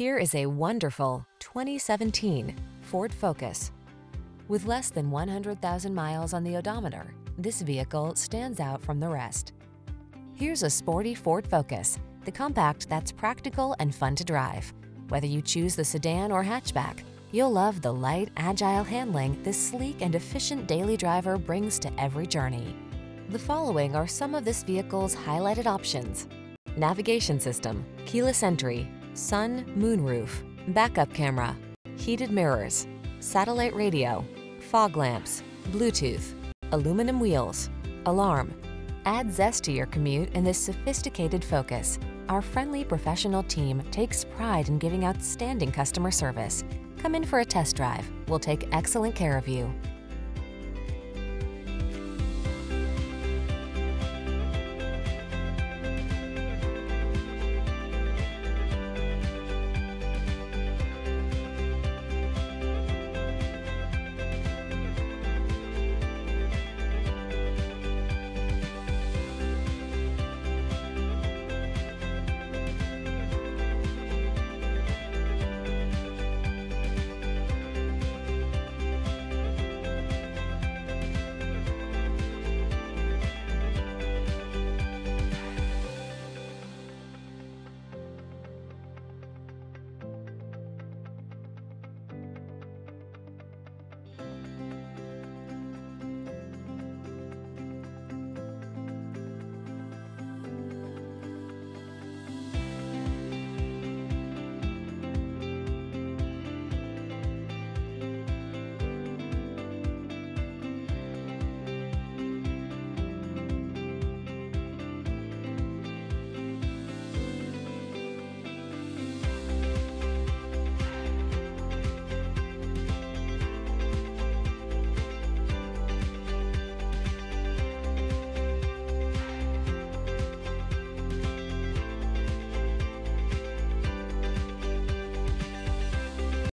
Here is a wonderful 2017 Ford Focus. With less than 100,000 miles on the odometer, this vehicle stands out from the rest. Here's a sporty Ford Focus, the compact that's practical and fun to drive. Whether you choose the sedan or hatchback, you'll love the light, agile handling this sleek and efficient daily driver brings to every journey. The following are some of this vehicle's highlighted options. Navigation system, keyless entry, sun, moonroof, backup camera, heated mirrors, satellite radio, fog lamps, Bluetooth, aluminum wheels, alarm. Add zest to your commute in this sophisticated Focus. Our friendly professional team takes pride in giving outstanding customer service. Come in for a test drive. We'll take excellent care of you.